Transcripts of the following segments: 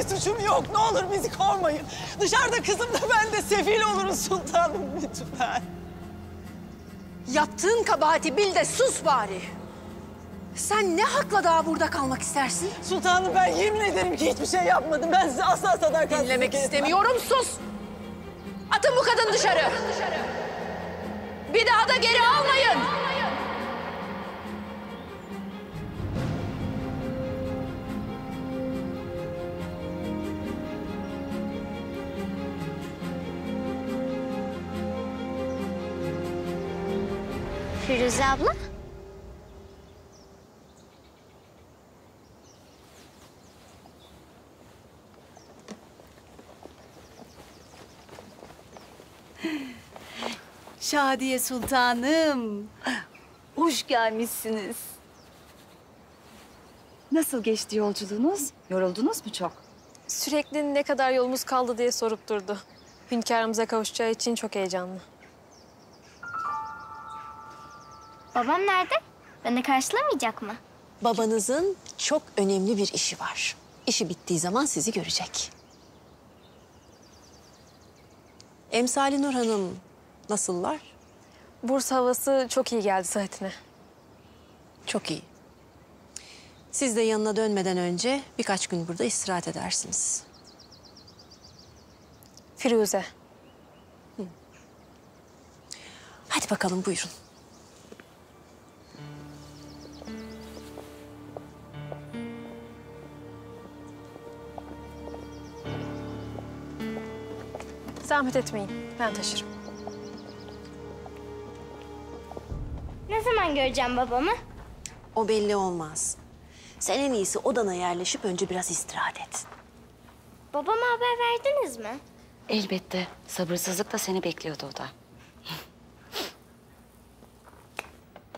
Bir suçum yok. Ne olur bizi kovmayın. Dışarıda kızım da ben de sefil oluruz sultanım lütfen. Yaptığın kabahati bil de sus bari. Sen ne hakla daha burada kalmak istersin? Sultanım ben yemin ederim ki hiçbir şey yapmadım. Ben size asla sadakatsizlik Dinlemek istemiyorum sus. Atın bu kadını dışarı. Bir daha da geri almayın. Firuze abla. Şadiye Sultanım. Hoş gelmişsiniz. Nasıl geçti yolculuğunuz? Yoruldunuz mu çok? Sürekli ne kadar yolumuz kaldı diye sorup durdu. Hünkârımıza kavuşacağı için çok heyecanlı. Babam nerede? Beni karşılamayacak mı? Babanızın çok önemli bir işi var. İşi bittiği zaman sizi görecek. Emsali Nur Hanım nasıllar? Bursa havası çok iyi geldi Saadet'ine. Çok iyi. Siz de yanına dönmeden önce birkaç gün burada istirahat edersiniz. Firuze. Hadi bakalım buyurun. Zahmet etmeyin. Ben taşırım. Ne zaman göreceğim babamı? O belli olmaz. Sen en iyisi odana yerleşip önce biraz istirahat et. Babama haber verdiniz mi? Elbette. Sabırsızlıkla seni bekliyordu o da.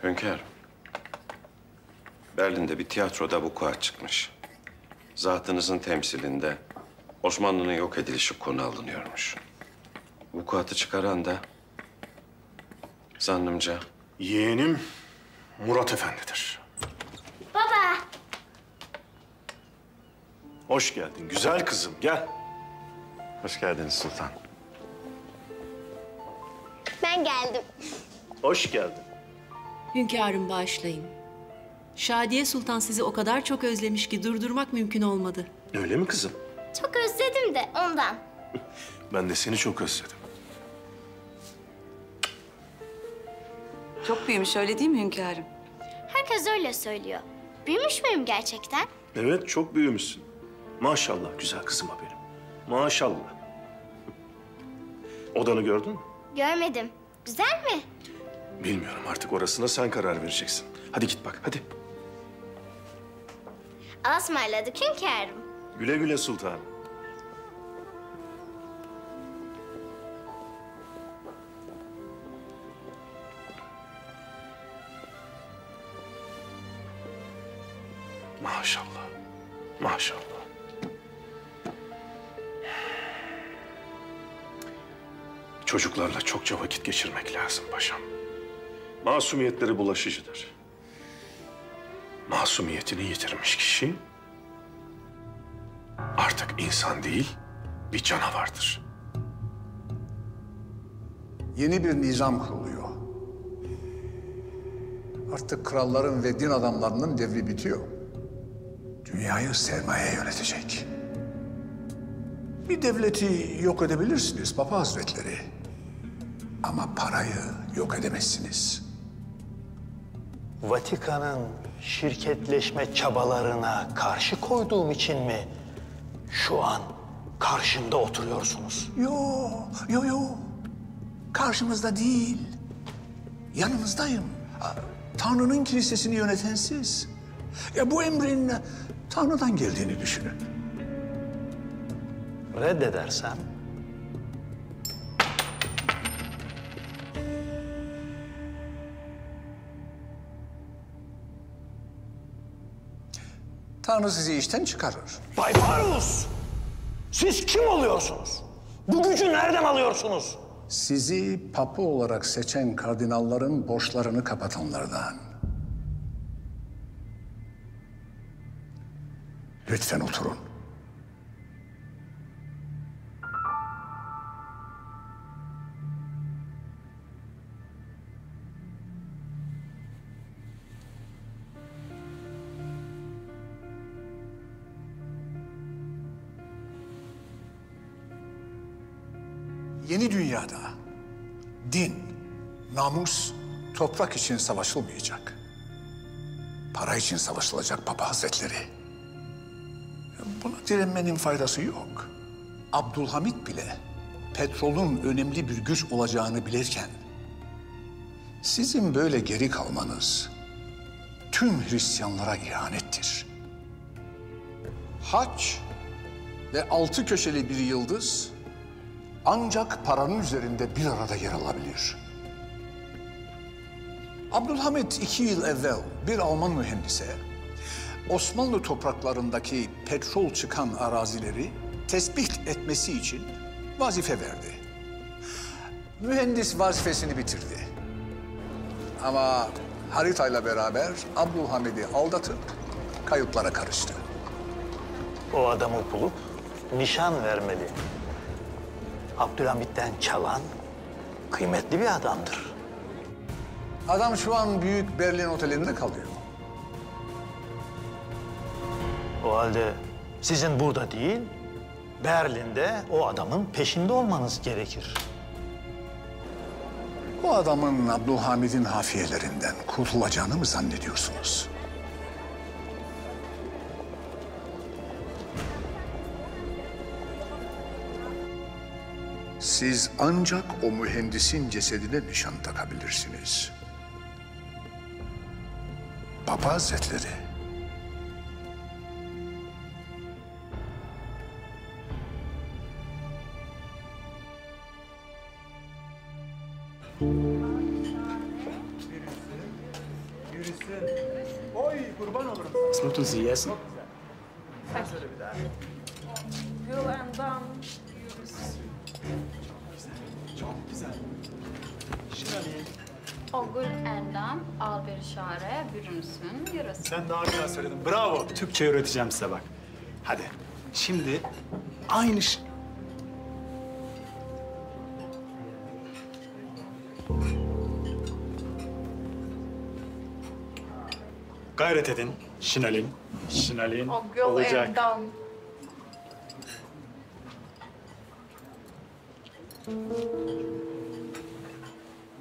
Hünkârım. Berlin'de bir tiyatroda vukuat çıkmış. Zatınızın temsilinde Osmanlı'nın yok edilişi konu alınıyormuş. Vukuatı çıkaran da zannımca Yeğenim Murat Efendi'dir. Baba. Hoş geldin güzel kızım gel. hoş geldiniz sultan. Ben geldim. Hoş geldin. Hünkârım bağışlayın. Şadiye Sultan sizi o kadar çok özlemiş ki durdurmak mümkün olmadı. Öyle mi kızım? Çok özledim de ondan. Ben de seni çok özledim. Çok büyümüş öyle değil mi hünkârım? Herkes öyle söylüyor. Büyümüş müyüm gerçekten? Evet çok büyümüşsün. Maşallah güzel kızıma benim. Maşallah. Odanı gördün mü? Görmedim. Güzel mi? Bilmiyorum artık orasına sen karar vereceksin. Hadi git bak hadi. Asmayladık hünkârım. Güle güle sultanım. Maşallah. Maşallah. Çocuklarla çokça vakit geçirmek lazım paşam. Masumiyetleri bulaşıcıdır. Masumiyetini yitirmiş kişi artık insan değil, bir canavardır. Yeni bir nizam kuruluyor. Artık kralların ve din adamlarının devri bitiyor. Dünyayı sermaye yönetecek. Bir devleti yok edebilirsiniz Papa Hazretleri. Ama parayı yok edemezsiniz. Vatikan'ın şirketleşme çabalarına karşı koyduğum için mi şu an karşımda oturuyorsunuz? Yo, yo, yo. Karşımızda değil. Yanınızdayım. Tanrı'nın kilisesini yöneten siz. Ya bu emrin Tanrı'dan geldiğini düşünün. Reddedersem Tanrı sizi işten çıkarır. Bay Barus! Siz kim oluyorsunuz? Bu gücü nereden alıyorsunuz? Sizi papa olarak seçen kardinalların borçlarını kapatanlardan. Lütfen oturun. Yeni dünyada din, namus, toprak için savaşılmayacak. Para için savaşılacak Papa Hazretleri. Buna direnmenin faydası yok. Abdülhamit bile petrolün önemli bir güç olacağını bilirken sizin böyle geri kalmanız tüm Hristiyanlara ihanettir. Haç ve altı köşeli bir yıldız ancak paranın üzerinde bir arada yer alabilir. Abdülhamit iki yıl evvel bir Alman mühendise Osmanlı topraklarındaki petrol çıkan arazileri tespit etmesi için vazife verdi. Mühendis vazifesini bitirdi. Ama haritayla beraber Abdülhamid'i aldatıp kayıplara karıştı. O adamı bulup nişan vermeli. Abdülhamit'ten çalan kıymetli bir adamdır. Adam şu an Büyük Berlin Oteli'nde kalıyor. O halde sizin burada değil, Berlin'de o adamın peşinde olmanız gerekir. Bu adamın Abdülhamid'in hafiyelerinden kurtulacağını mı zannediyorsunuz? Siz ancak o mühendisin cesedine nişan takabilirsiniz. Papa Hazretleri. Was möchten Sie essen? Ogul endam, al bir şare, bürünsün, yürüsün. Sen daha güzel söyledin. Bravo. Türkçe öğreteceğim size bak. Hadi. Şimdi aynı Gayret edin. Şinalin. Şinalin. Olacak.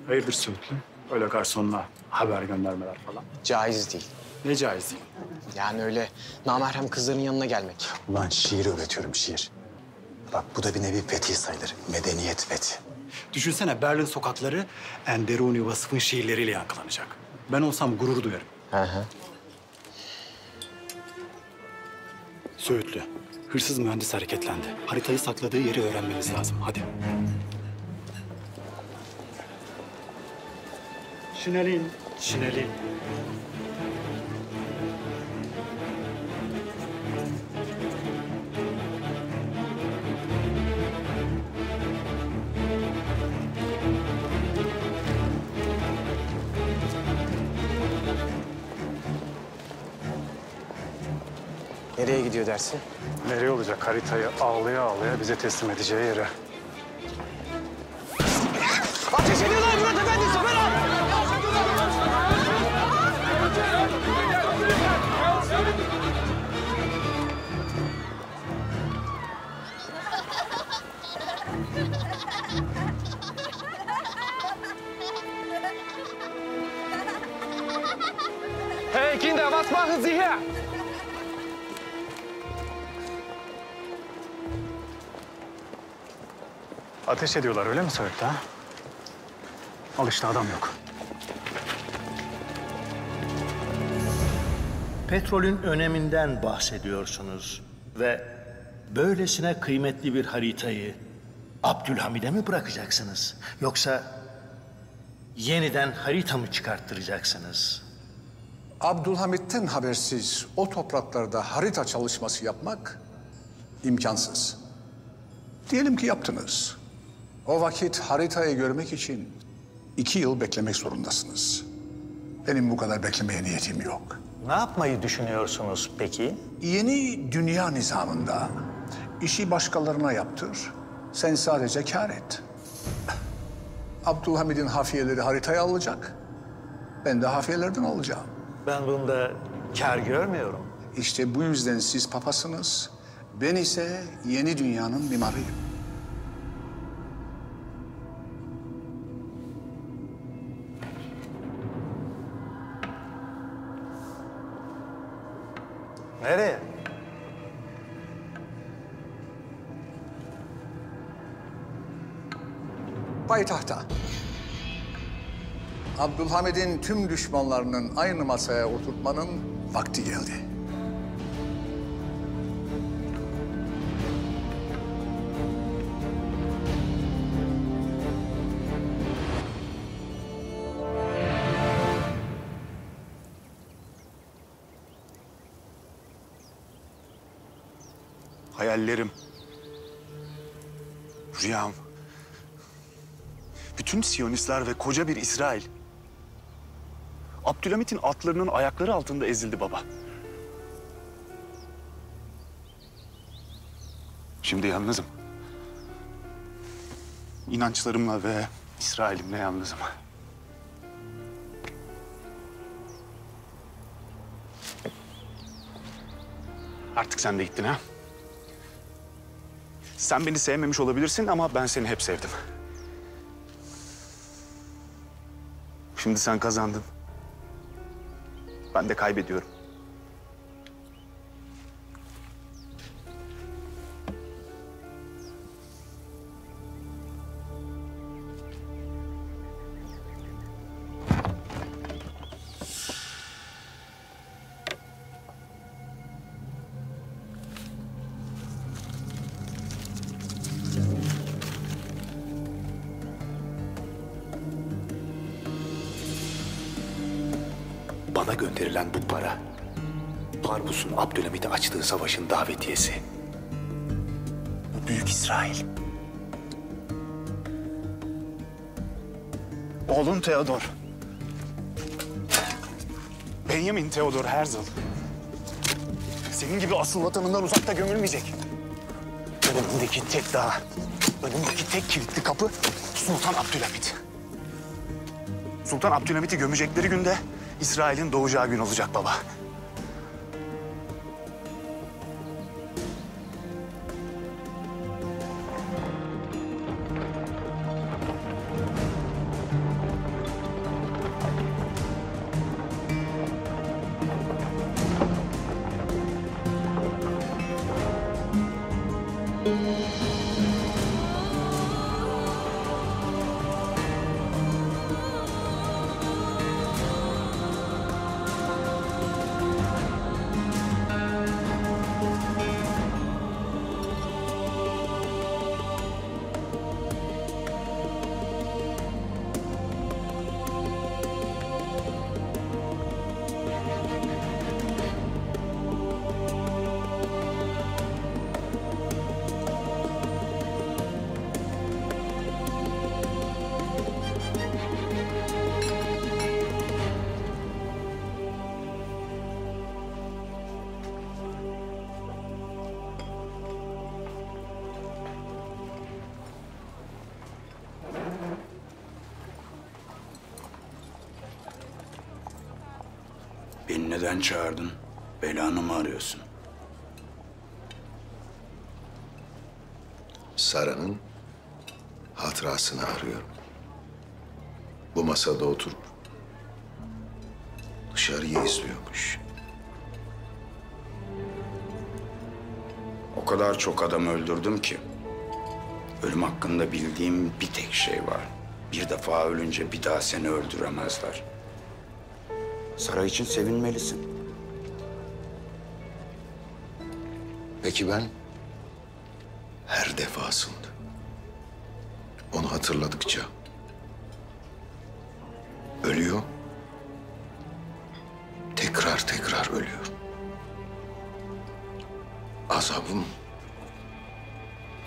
Hayırdır Söğütlü? Öyle garsonla haber göndermeler falan. Caiz değil. Ne caiz değil. Yani öyle namahrem kızların yanına gelmek. Ulan şiir öğretiyorum şiir. Bak bu da bir nevi fethi sayılır. Medeniyet fethi. Düşünsene Berlin sokakları Enderuni Vasıf'ın şiirleriyle yankılanacak. Ben olsam gurur duyarım. Hı hı. Söğütlü, hırsız mühendis hareketlendi. Haritayı sakladığı yeri öğrenmemiz lazım. Hadi. Şinelin, şinelin. Gidiyor dersin? Nereye olacak haritayı ağlaya ağlaya bize teslim edeceği yere. Ateş ediyorlar Murat Efendi, Süper Hey Kinder, was machen Sie hier? Ateş ediyorlar öyle mi Söğütlü ha? Al işte adam yok. Petrolün öneminden bahsediyorsunuz ve böylesine kıymetli bir haritayı Abdülhamid'e mi bırakacaksınız? Yoksa yeniden harita mı çıkarttıracaksınız? Abdülhamit'ten habersiz o topraklarda harita çalışması yapmak imkansız. Diyelim ki yaptınız. O vakit haritayı görmek için iki yıl beklemek zorundasınız. Benim bu kadar beklemeye niyetim yok. Ne yapmayı düşünüyorsunuz peki? Yeni dünya nizamında işi başkalarına yaptır, sen sadece kâr et. Abdülhamid'in hafiyeleri haritaya alacak, ben de hafiyelerden alacağım. Ben bunda kar görmüyorum. İşte bu yüzden siz papasınız, ben ise yeni dünyanın mimarıyım. Nereye? Payitahta. Abdülhamid'in tüm düşmanlarının aynı masaya oturtmanın vakti geldi. Hayallerim. Rüyam. Bütün Siyonistler ve koca bir İsrail. Abdülhamit'in atlarının ayakları altında ezildi baba. Şimdi yalnızım. İnançlarımla ve İsrail'imle yalnızım. Artık sen de gittin ha? Sen beni sevmemiş olabilirsin ama ben seni hep sevdim. Şimdi sen kazandın. Ben de kaybediyorum. Bana gönderilen bu para, Parbus'un Abdülhamit'e açtığı savaşın davetiyesi. Bu büyük İsrail. Oğlun Theodor. Benjamin Theodor Herzl. Senin gibi asıl vatanından uzakta gömülmeyecek. Önümdeki tek dağ, önümdeki tek kilitli kapı Sultan Abdülhamit. Sultan Abdülhamit'i gömecekleri günde İsrail'in doğacağı gün olacak baba. Neden çağırdın? Belanı mı arıyorsun? Sara'nın hatırasını arıyorum. Bu masada oturup dışarıyı izliyormuş. O kadar çok adam öldürdüm ki. Ölüm hakkında bildiğim bir tek şey var. Bir defa ölünce bir daha seni öldüremezler. Sara için sevinmelisin. Peki ben her defasında onu hatırladıkça ölüyor. Tekrar tekrar ölüyor. Azabım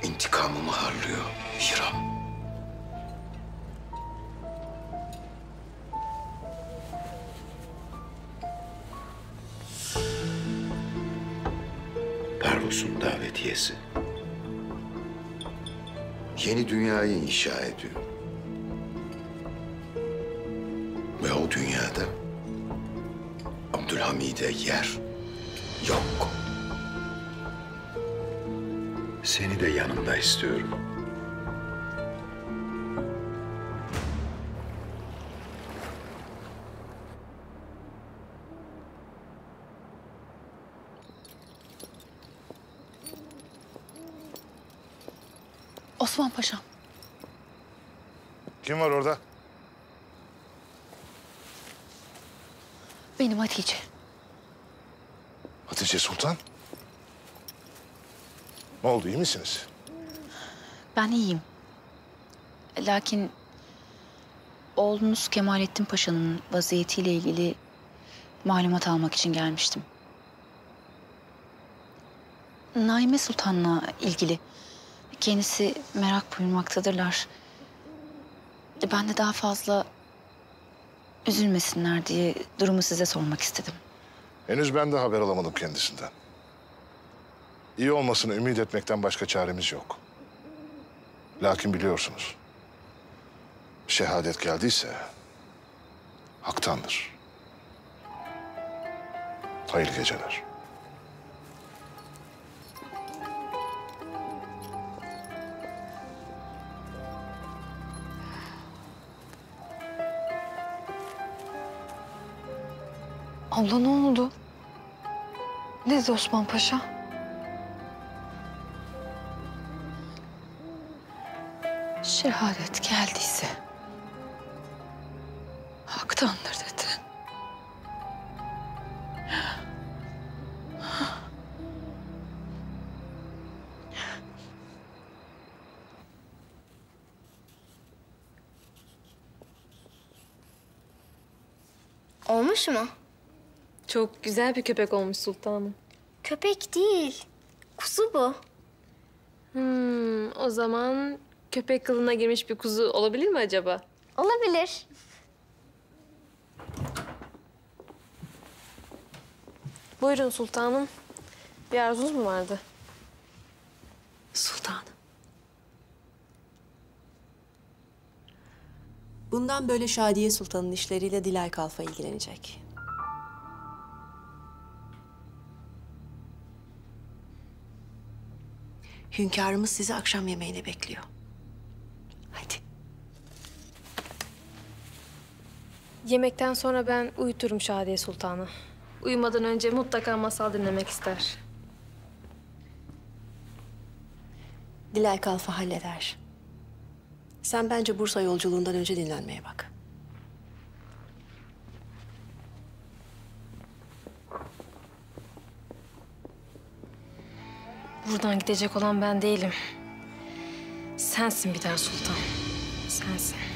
intikamımı harlıyor Hiram. Yeni dünyayı inşa ediyor. Ve o dünyada Abdülhamid'e yer yok. Seni de yanımda istiyorum. Kim var orada? Benim Hatice. Hatice Sultan. Ne oldu iyi misiniz? Ben iyiyim. Lakin oğlunuz Kemalettin Paşa'nın vaziyetiyle ilgili malumat almak için gelmiştim. Naime Sultan'la ilgili. Kendisi merak buyurmaktadırlar. Ben de daha fazla üzülmesinler diye durumu size sormak istedim. Henüz ben de haber alamadım kendisinden. İyi olmasını ümit etmekten başka çaremiz yok. Lakin biliyorsunuz. Şehadet geldiyse haktandır. Hayırlı geceler. Abla ne oldu? Ne dedi Osman Paşa? Şehadet geldiyse haktandır dedi. Olmuş mu? Çok güzel bir köpek olmuş sultanım. Köpek değil. Kuzu bu. Hmm, o zaman köpek kılığına girmiş bir kuzu olabilir mi acaba? Olabilir. Buyurun sultanım. Bir arzunuz mu vardı? Sultanım. Bundan böyle Şadiye Sultan'ın işleriyle Dilay Kalfa ilgilenecek. Hünkârımız sizi akşam yemeğine bekliyor. Yemekten sonra ben uyuturum Şadiye Sultan'ı. Uyumadan önce mutlaka masal dinlemek ister. Dilay Kalfa halleder. Sen bence Bursa yolculuğundan önce dinlenmeye bak. Buradan gidecek olan ben değilim. Sensin bir daha sultan. Sensin.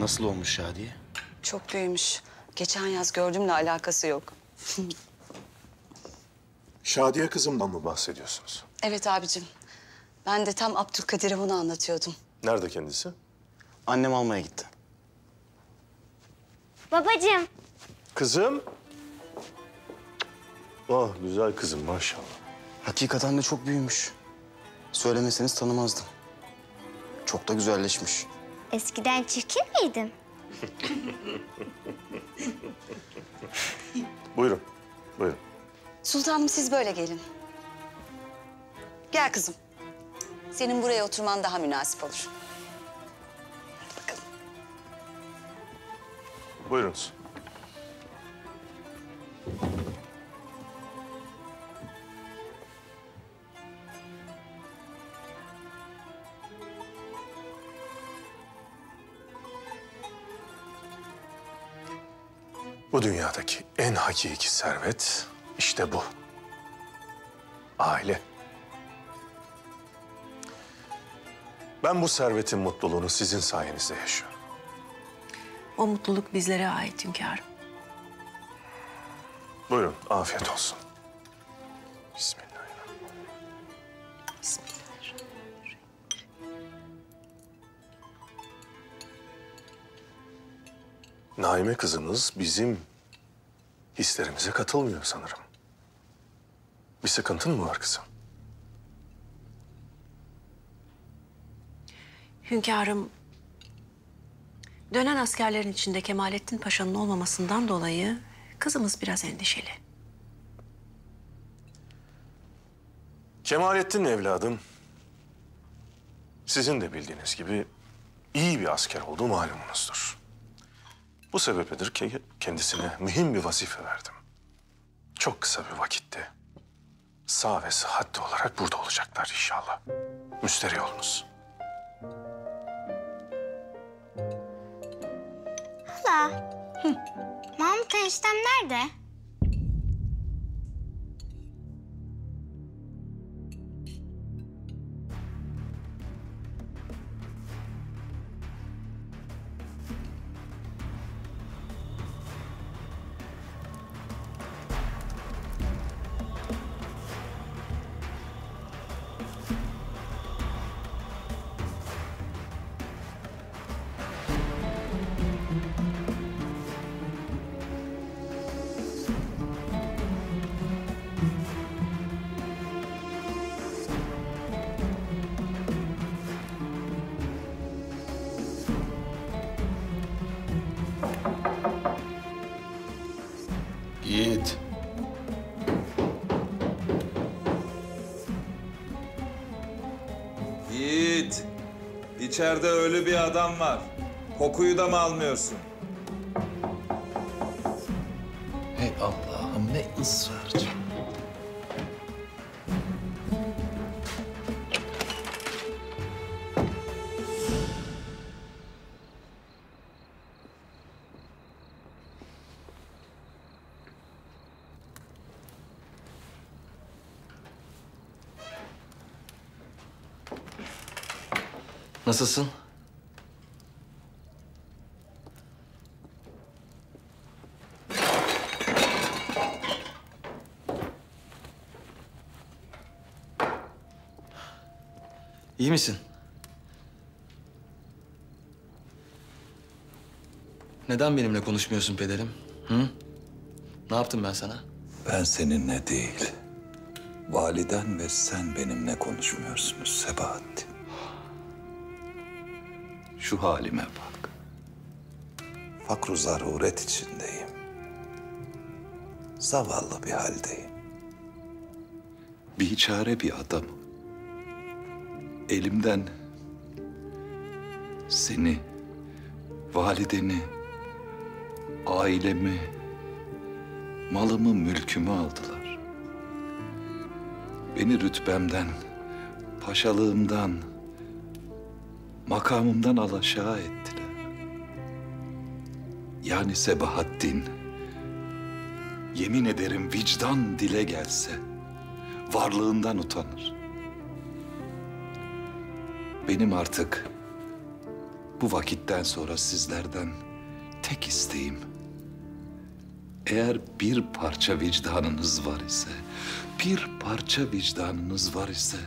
Nasıl olmuş Şadiye? Çok büyümüş. Geçen yaz gördüğümle alakası yok. Şadiye kızımdan mı bahsediyorsunuz? evet abicim. Ben de tam Abdülkadir'e bunu anlatıyordum. Nerede kendisi? Annem almaya gitti. Babacığım. Kızım. Oh güzel kızım maşallah. Hakikaten de çok büyümüş. Söylemeseniz tanımazdım. Çok da güzelleşmiş. Eskiden çirkin miydin? Buyurun. Buyurun. Sultanım siz böyle gelin. Gel kızım. Senin buraya oturman daha münasip olur. Buyurunuz. Bu dünyadaki en hakiki servet işte bu. Aile. Ben bu servetin mutluluğunu sizin sayenizde yaşıyorum. O mutluluk bizlere ait hünkârım. Buyurun, afiyet olsun. Naime kızımız bizim hislerimize katılmıyor sanırım. Bir sıkıntın mı var kızım? Hünkârım, dönen askerlerin içinde Kemalettin Paşa'nın olmamasından dolayı kızımız biraz endişeli. Kemalettin evladım, sizin de bildiğiniz gibi iyi bir asker olduğu malumunuzdur. Bu sebepledir ki kendisine mühim bir vazife verdim. Çok kısa bir vakitte sağ ve sıhhatli olarak burada olacaklar inşallah. Müsterih olunuz. Hala. Mahmut eniştem nerede? İçeride ölü bir adam var. Kokuyu da mı almıyorsun? Nasılsın? İyi misin? Neden benimle konuşmuyorsun pederim? Hı? Ne yaptım ben sana? Ben seninle değil, validen ve sen benimle konuşmuyorsunuz Sebahattin. Şu halime bak. Fakru zaruret içindeyim. Zavallı bir haldeyim. Biçare bir adamım. Elimden seni, valideni, ailemi, malımı, mülkümü aldılar. Beni rütbemden, paşalığımdan, makamımdan alaşağı ettiler. Yani Sebahattin, yemin ederim vicdan dile gelse, varlığından utanır. Benim artık bu vakitten sonra sizlerden tek isteğim, eğer bir parça vicdanınız var ise, bir parça vicdanınız var ise,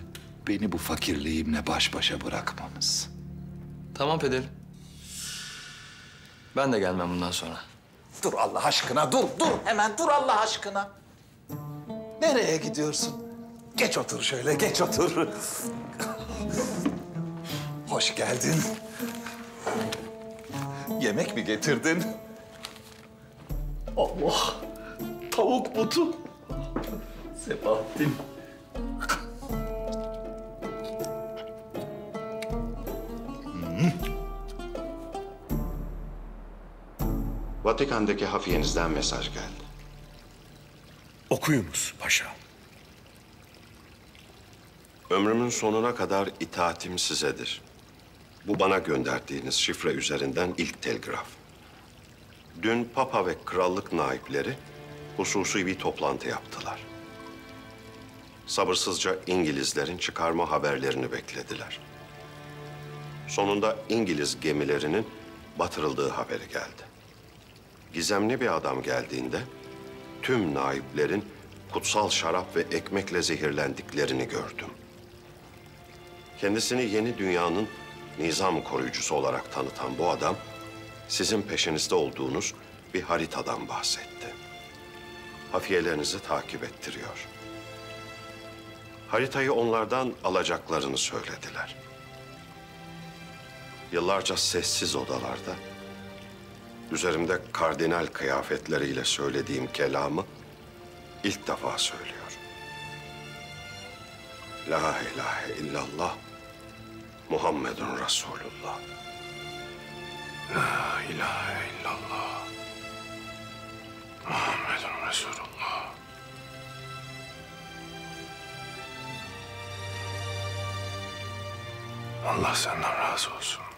beni bu fakirliğimle baş başa bırakmanız. Tamam pederim. Ben de gelmem bundan sonra. Dur Allah aşkına, dur, dur. Hemen dur Allah aşkına. Nereye gidiyorsun? Geç otur şöyle, geç otur. Hoş geldin. Yemek mi getirdin? Allah! Tavuk butu. Sebahattin. Vatikan'daki hafiyenizden mesaj geldi. Okuyunuz paşa. Ömrümün sonuna kadar itaatim sizedir. Bu bana gönderdiğiniz şifre üzerinden ilk telgraf. Dün Papa ve krallık naipleri hususi bir toplantı yaptılar. Sabırsızca İngilizlerin çıkarma haberlerini beklediler. Sonunda İngiliz gemilerinin batırıldığı haberi geldi. Gizemli bir adam geldiğinde tüm naiplerin kutsal şarap ve ekmekle zehirlendiklerini gördüm. Kendisini yeni dünyanın nizam koruyucusu olarak tanıtan bu adam, sizin peşinizde olduğunuz bir haritadan bahsetti. Hafiyelerinizi takip ettiriyor. Haritayı onlardan alacaklarını söylediler. Yıllarca sessiz odalarda, üzerimde kardinal kıyafetleriyle söylediğim kelamı ilk defa söylüyor. La ilahe illallah Muhammedun Resulullah. La ilahe illallah. Muhammedun Resulullah. Allah senden razı olsun.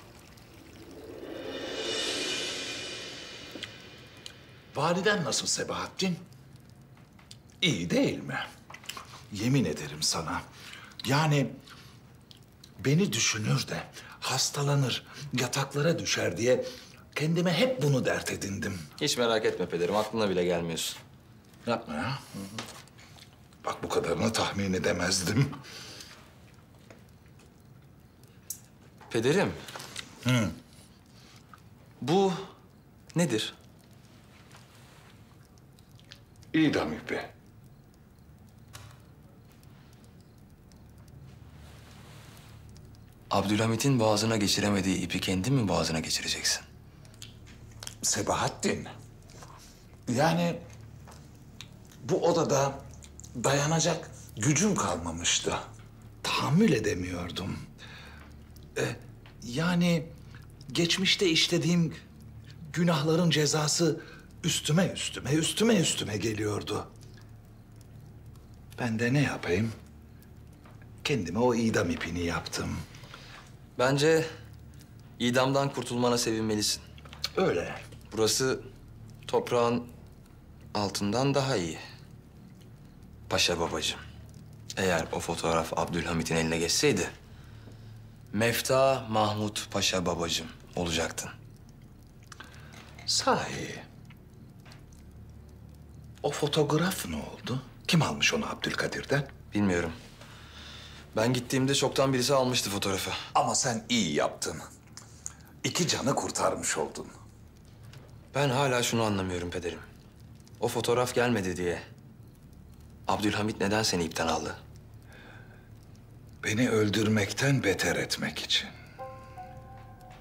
Validen nasıl Sebahattin? İyi değil mi? Yemin ederim sana. Yani beni düşünür de hastalanır, yataklara düşer diye kendime hep bunu dert edindim. Hiç merak etme pederim. Aklına bile gelmiyorsun. Yapma ya. Bak bu kadarını tahmin edemezdim. Pederim. Hı. Bu nedir? İdam ipi. Abdülhamit'in boğazına geçiremediği ipi kendin mi boğazına geçireceksin? Sebahattin. Yani bu odada dayanacak gücüm kalmamıştı. Tahammül edemiyordum. Ee, yani geçmişte işlediğim günahların cezası üstüme üstüme, üstüme üstüme geliyordu. Ben de ne yapayım? Kendime o idam ipini yaptım. Bence idamdan kurtulmana sevinmelisin. Öyle. Burası toprağın altından daha iyi. Paşa babacığım. Eğer o fotoğraf Abdülhamit'in eline geçseydi... ...Mefta Mahmut Paşa babacığım olacaktın. Sahi. O fotoğraf ne oldu? Kim almış onu Abdülkadir'den? Bilmiyorum. Ben gittiğimde çoktan birisi almıştı fotoğrafı. Ama sen iyi yaptın. İki canı kurtarmış oldun. Ben hala şunu anlamıyorum pederim. O fotoğraf gelmedi diye. Abdülhamit neden seni ipten aldı? Beni öldürmekten beter etmek için.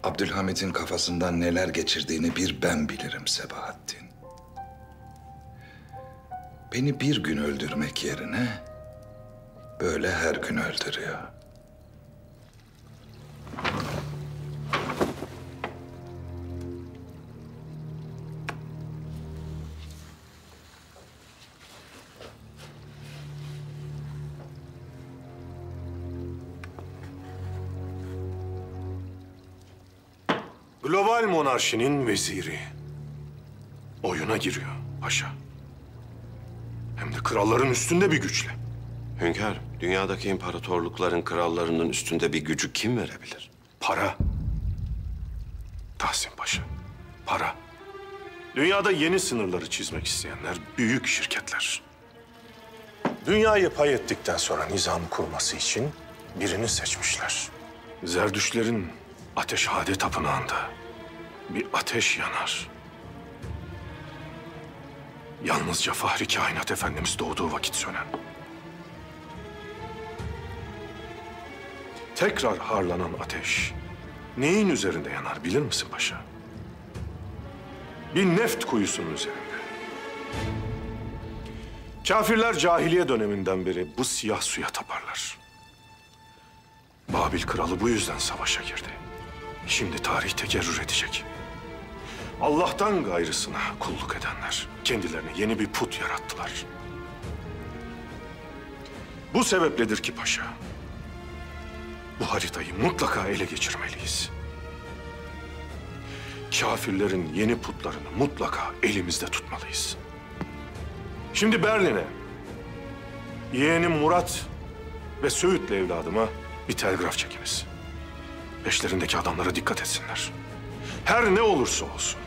Abdülhamit'in kafasından neler geçirdiğini bir ben bilirim Sebahattin. Beni bir gün öldürmek yerine böyle her gün öldürüyor. Global monarşinin veziri. Oyuna giriyor paşa. Kralların üstünde bir güçle. Hünkâr, dünyadaki imparatorlukların krallarının üstünde bir gücü kim verebilir? Para. Tahsin Paşa, para. Dünyada yeni sınırları çizmek isteyenler büyük şirketler. Dünyayı pay ettikten sonra nizam kurması için birini seçmişler. Zerdüşlerin Ateşhade Tapınağı'nda bir ateş yanar. Yalnızca Fahri Kainat Efendimiz doğduğu vakit sönen. Tekrar harlanan ateş neyin üzerinde yanar bilir misin paşa? Bir neft kuyusunun üzerinde. Kafirler cahiliye döneminden beri bu siyah suya taparlar. Babil kralı bu yüzden savaşa girdi. Şimdi tarih tekerrür edecek. Allah'tan gayrısına kulluk edenler kendilerine yeni bir put yarattılar. Bu sebepledir ki paşa, bu haritayı mutlaka ele geçirmeliyiz. kafirlerin yeni putlarını mutlaka elimizde tutmalıyız. Şimdi Berlin'e yeğenim Murat ve Söğüt'le evladıma bir telgraf çekiniz. Peşlerindeki adamlara dikkat etsinler. Her ne olursa olsun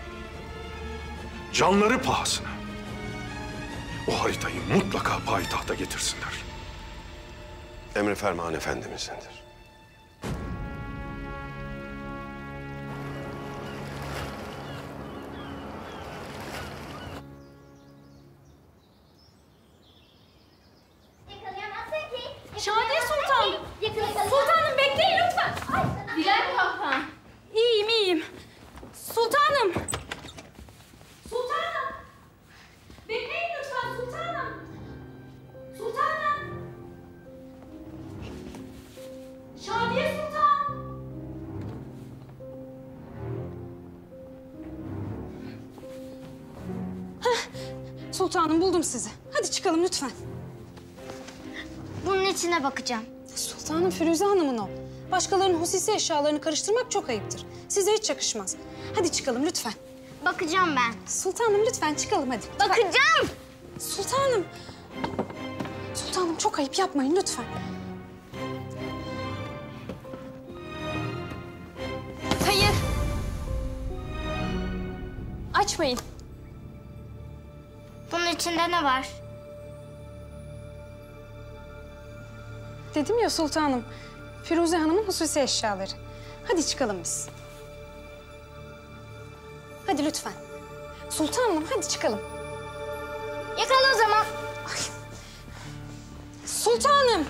canları pahasına o haritayı mutlaka payitahta getirsinler. Emri ferman efendimizindir. Sultanım buldum sizi. Hadi çıkalım lütfen. Bunun içine bakacağım. Sultanım Firuze Hanım'ın o. Başkalarının hususi eşyalarını karıştırmak çok ayıptır. Size hiç yakışmaz. Hadi çıkalım lütfen. Bakacağım ben. Sultanım lütfen çıkalım hadi. Bakacağım. Sultanım. Sultanım çok ayıp yapmayın lütfen. Hayır. Açmayın. İçinde ne var? Dedim ya sultanım. Firuze Hanım'ın hususi eşyaları. Hadi çıkalım biz. Hadi lütfen. Sultanım hadi çıkalım. Yakala o zaman. Sultanım.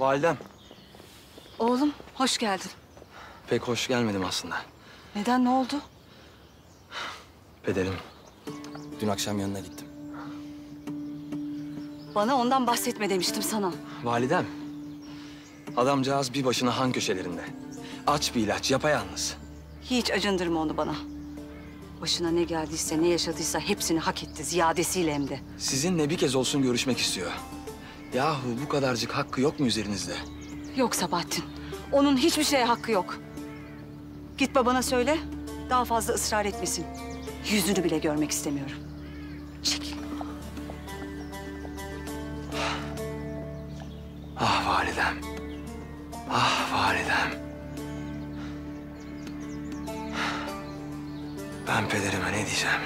Validem, Oğlum hoş geldin. pek hoş gelmedim aslında. Neden ne oldu? Pederim, dün akşam yanına gittim. Bana ondan bahsetme demiştim sana. Validem, adamcağız bir başına han köşelerinde. Aç bir ilaç, yapayalnız. Hiç acındırma onu bana. Başına ne geldiyse, ne yaşadıysa hepsini hak etti. Ziyadesiyle hem de. Sizinle bir kez olsun görüşmek istiyor. Yahu bu kadarcık hakkı yok mu üzerinizde? Yok Sabahattin. Onun hiçbir şeye hakkı yok. Git babana söyle. Daha fazla ısrar etmesin. Yüzünü bile görmek istemiyorum. Çekil. Ah validem. Ah validem. Ben pederime ne diyeceğim?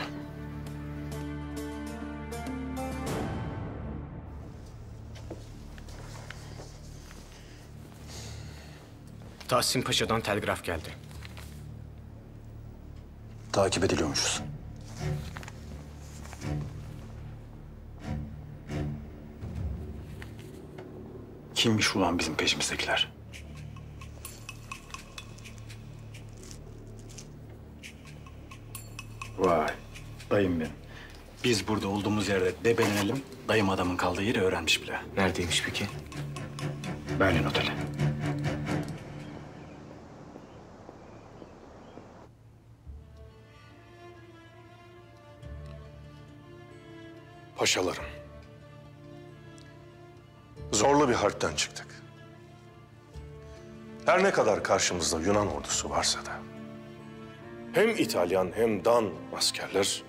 Tahsin Paşa'dan telgraf geldi. Takip ediliyormuşuz. Kimmiş ulan bizim peşimizdekiler? Vay, dayım benim. Biz burada olduğumuz yerde debelenelim, dayım adamın kaldığı yeri öğrenmiş bile. Neredeymiş peki? Berlin Oteli. Paşalarım. Zorlu bir harpten çıktık. Her ne kadar karşımızda Yunan ordusu varsa da... ...hem İtalyan hem Dan askerler...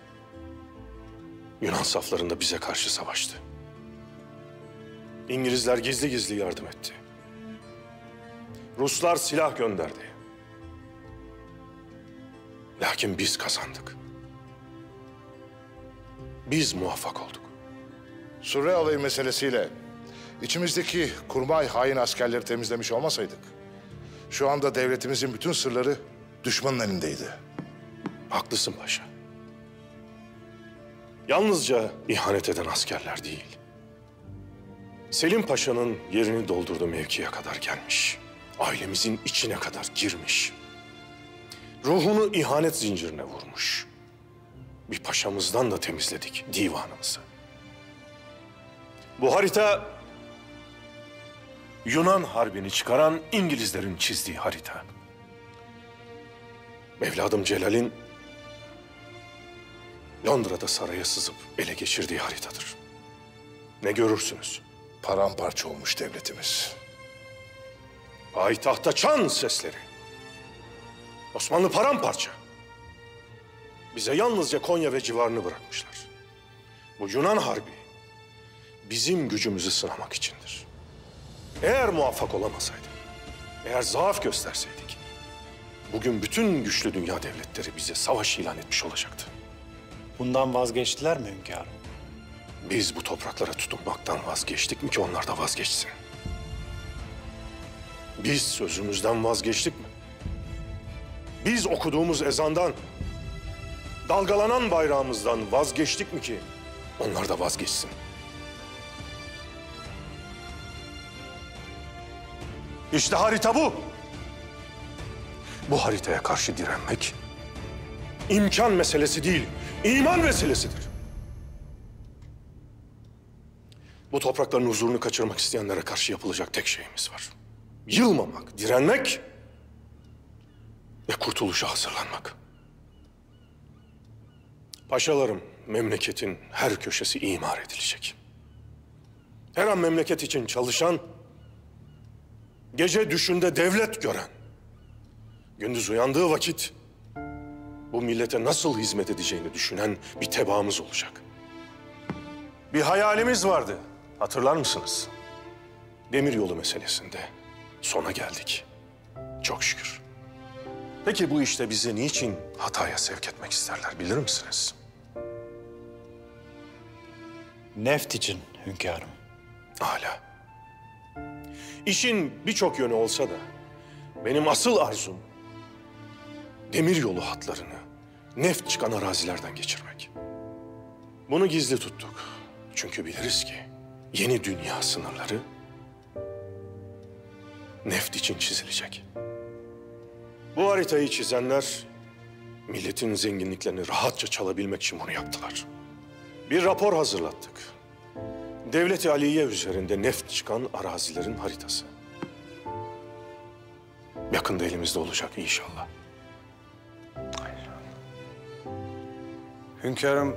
...Yunan saflarında bize karşı savaştı. İngilizler gizli gizli yardım etti. Ruslar silah gönderdi. Lakin biz kazandık. Biz muvaffak olduk. Sure alayı meselesiyle İçimizdeki kurmay hain askerleri temizlemiş olmasaydık... ...şu anda devletimizin bütün sırları düşmanın elindeydi. Haklısın paşa. Yalnızca ihanet eden askerler değil. Selim Paşa'nın yerini doldurduğu mevkiye kadar gelmiş. Ailemizin içine kadar girmiş. Ruhunu ihanet zincirine vurmuş. Bir paşamızdan da temizledik divanımızı. Bu harita Yunan Harbi'ni çıkaran İngilizlerin çizdiği harita. Evladım Celal'in Londra'da saraya sızıp ele geçirdiği haritadır. Ne görürsünüz? Paramparça olmuş devletimiz. Payitahta çan sesleri. Osmanlı paramparça. Bize yalnızca Konya ve civarını bırakmışlar. Bu Yunan Harbi bizim gücümüzü sınamak içindir. Eğer muvaffak olamasaydık, eğer zaaf gösterseydik, bugün bütün güçlü dünya devletleri bize savaş ilan etmiş olacaktı. Bundan vazgeçtiler mi hünkârım? Biz bu topraklara tutunmaktan vazgeçtik mi ki onlar da vazgeçsin? Biz sözümüzden vazgeçtik mi? Biz okuduğumuz ezandan, dalgalanan bayrağımızdan vazgeçtik mi ki onlar da vazgeçsin? İşte harita bu. Bu haritaya karşı direnmek imkan meselesi değil, iman meselesidir. Bu toprakların huzurunu kaçırmak isteyenlere karşı yapılacak tek şeyimiz var. Yılmamak, direnmek ve kurtuluşa hazırlanmak. Paşalarım, memleketin her köşesi imar edilecek. Her an memleket için çalışan, gece düşünde devlet gören, gündüz uyandığı vakit bu millete nasıl hizmet edeceğini düşünen bir tebaamız olacak. Bir hayalimiz vardı. Hatırlar mısınız? Demiryolu meselesinde sona geldik. Çok şükür. Peki bu işte bizi niçin hataya sevk etmek isterler bilir misiniz? Neft için hünkârım. Hala. İşin birçok yönü olsa da benim asıl arzum demiryolu hatlarını neft çıkan arazilerden geçirmek. Bunu gizli tuttuk. Çünkü biliriz ki yeni dünya sınırları neft için çizilecek. Bu haritayı çizenler milletin zenginliklerini rahatça çalabilmek için bunu yaptılar. Bir rapor hazırlattık. Devleti Aliye üzerinde neft çıkan arazilerin haritası. Yakında elimizde olacak inşallah. Hünkârım,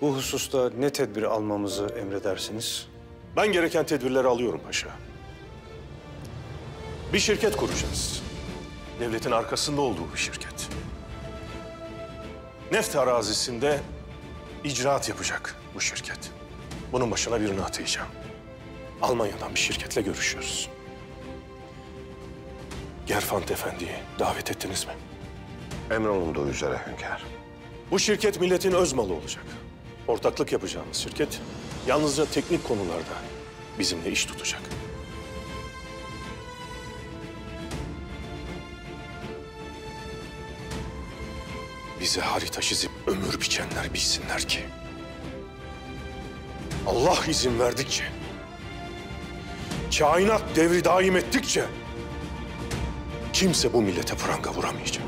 bu hususta ne tedbir almamızı emredersiniz? Ben gereken tedbirleri alıyorum paşa. Bir şirket kuracağız. Devletin arkasında olduğu bir şirket. Neft arazisinde icraat yapacak bu şirket. Bunun başına birini atayacağım. Almanya'dan bir şirketle görüşüyoruz. Gerfant Efendi'yi davet ettiniz mi? Emrolunduğu üzere hünkâr. Bu şirket milletin öz malı olacak. Ortaklık yapacağımız şirket yalnızca teknik konularda bizimle iş tutacak. Bize harita çizip ömür biçenler bilsinler ki Allah izin verdikçe kainat devri daim ettikçe kimse bu millete pranga vuramayacak.